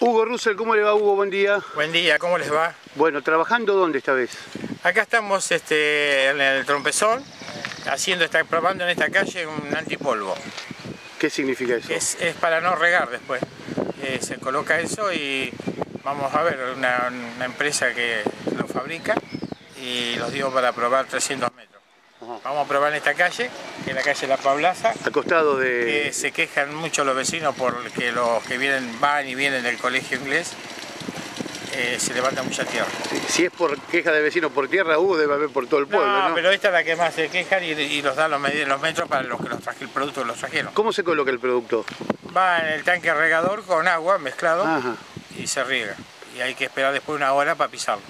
Hugo Russell, ¿cómo le va Hugo? Buen día. Buen día, ¿cómo les va? Bueno, ¿trabajando dónde esta vez? Acá estamos este, en el trompezón, haciendo, está, probando en esta calle un antipolvo. ¿Qué significa eso? Es, es para no regar después. Eh, se coloca eso y vamos a ver, una, una empresa que lo fabrica y los dio para probar 300 Vamos a probar en esta calle, que es la calle La Pablaza. Al costado de... que se quejan mucho los vecinos porque los que vienen, van y vienen del colegio inglés, eh, se levanta mucha tierra. Si, si es por queja de vecinos por tierra, Hugo debe haber por todo el pueblo, ¿no? no, pero esta es la que más se quejan y, y los dan los, los metros para los que los traje, el producto los trajeron. ¿Cómo se coloca el producto? Va en el tanque regador con agua mezclado Ajá. y se riega. Y hay que esperar después una hora para pisarlo.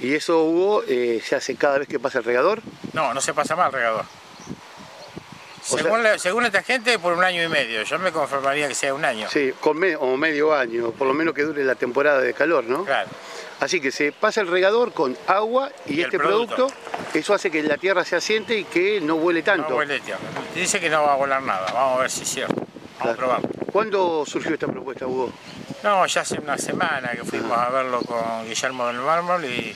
¿Y eso, Hugo, eh, se hace cada vez que pasa el regador? No, no se pasa mal regador. O sea- Según, la- según esta gente, por un año y medio. Yo me conformaría que sea un año. Sí, con me- o medio año, por lo menos que dure la temporada de calor, ¿no? Claro. Así que se pasa el regador con agua y, Y el este producto. producto. eso hace que la tierra se asiente y que no huele tanto. No huele tierra. Dice que no va a volar nada. Vamos a ver si es cierto. Vamos Claro. a probarlo. ¿Cuándo surgió esta propuesta, Hugo? No, ya hace una semana que fuimos a verlo con Guillermo del Mármol y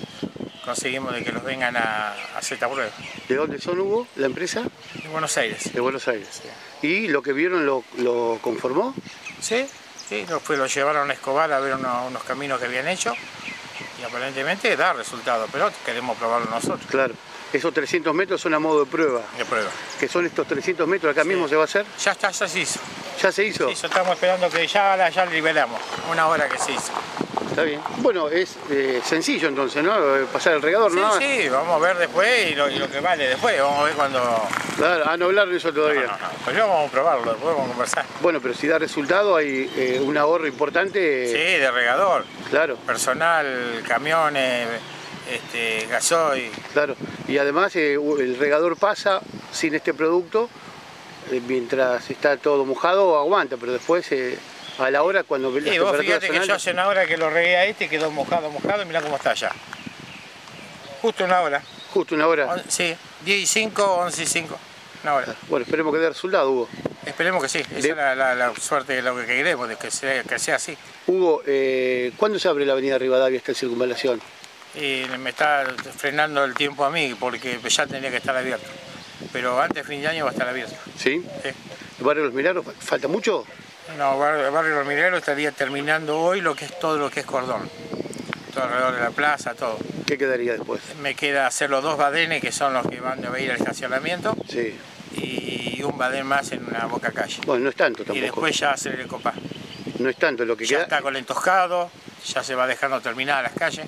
conseguimos de que los vengan a, a hacer esta prueba. ¿De dónde son, Hugo? ¿La empresa? De Buenos Aires. De Buenos Aires. ¿Y lo que vieron lo, lo conformó? Sí, sí, lo, fue, lo llevaron a Escobar a ver uno- unos caminos que habían hecho y aparentemente da resultado, pero queremos probarlo nosotros. Claro. Esos 300 metros son a modo de prueba. De prueba. Que son estos 300 metros, acá Sí. mismo se va a hacer. Ya está, ya se hizo. ¿Ya se hizo? Hizo, estamos esperando que ya, la- ya liberamos. Una hora que se hizo. Está bien. Bueno, es eh, sencillo entonces, ¿no? Eh, Pasar el regador, Sí, ¿no? sí, vamos a ver después y lo, y lo que vale después. Vamos a ver cuando. Claro, a no hablar de eso No, todavía. no, no. Pues yo vamos a probarlo, después vamos a conversar. Bueno, pero si da resultado hay eh, un ahorro importante. Sí, de regador. Claro, Personal, camiones, este, gasoil. claro. Y además eh, el regador pasa sin este producto, eh, mientras está todo mojado aguanta, pero después eh, a la hora cuando las Sí, vos fíjate que yo altas- hace una hora que lo regué a este quedó mojado, mojado, mirá cómo está ya. Justo una hora. justo una hora. On- Sí, 10 y 5, 11 y 5. Una hora. Bueno, esperemos que dé resultado, Hugo. Esperemos que sí. Esa De- es la, la- la suerte de lo que queremos, de que sea, que sea así. Hugo, ¿cuándo se abre la avenida Rivadavia hasta el circunvalación? Y me está frenando el tiempo a mí porque ya tendría que estar abierto. Pero antes de fin de año va a estar abierto. ¿Sí? Sí. ¿El barrio Los Milagros fa- falta mucho? No, Bar- Barrio Los Mineros estaría terminando hoy lo que es todo lo que es cordón. Todo alrededor de la plaza, todo. ¿Qué quedaría después? Me queda hacer los dos badenes que son los que van a ir al estacionamiento Sí. y un badén más en una boca calle. Bueno, no es tanto Y tampoco. después ya hacer el copá. No es tanto lo que Ya queda. está con el entoscado, ya se va dejando terminadas las calles.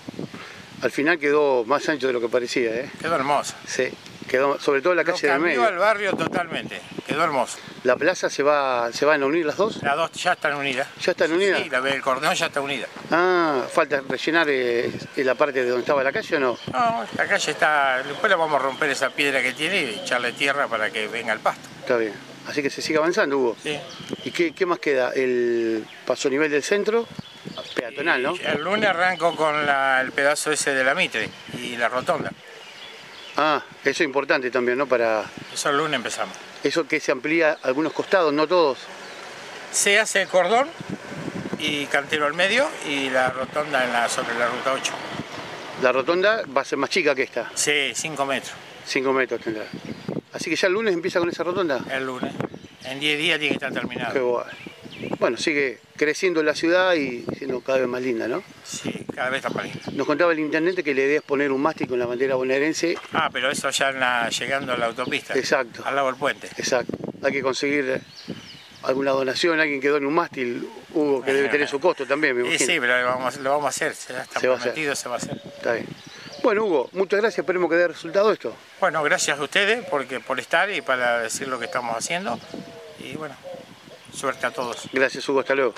Al final quedó más ancho de lo que parecía, ¿eh? Quedó hermoso. Sí. Quedó, sobre todo la calle del medio. al barrio totalmente. Quedó hermoso. ¿La plaza se va, se van a unir las dos? Las dos ya están unidas. ¿Ya están unidas? Sí, la del cordón ya está unida. Ah, falta rellenar eh, la parte de donde estaba la calle o no? No, la calle está. Después le vamos a romper esa piedra que tiene y echarle tierra para que venga el pasto. Está bien. Así que se sigue avanzando, Hugo. Sí. ¿Y qué, qué más queda? El paso nivel del centro, peatonal, ¿no? Y El lunes arranco con la- el pedazo ese de la Mitre y la rotonda. Ah, eso es importante también, ¿no? Para Eso el lunes empezamos. eso que se amplía algunos costados, no todos. Se hace el cordón y cantero al medio y la rotonda en la, sobre la ruta 8. La rotonda va a ser más chica que esta, Sí, 5 metros 5 metros tendrá. Así que ya el lunes empieza con esa rotonda. el lunes. En 10 días tiene que estar Qué terminado. guay. Bueno, sigue creciendo la ciudad y siendo cada vez más linda, ¿no? Sí, cada vez está más lindo. Nos contaba el intendente que la idea es poner un mástil con la bandera bonaerense. Ah, pero eso ya en la- llegando a la autopista. Exacto. Al lado del puente. Exacto. Hay que conseguir alguna donación, alguien que done un mástil, Hugo, que debe tener su costo también, me Sí, imagino. sí, pero lo vamos, lo vamos a hacer. Ya está Se va a hacer. prometido, se va a hacer. Está bien. Bueno, Hugo, muchas gracias, esperemos que dé resultado esto. Bueno, gracias a ustedes porque, por estar y para decir lo que estamos haciendo. Y bueno, suerte a todos. Gracias, Hugo, hasta luego.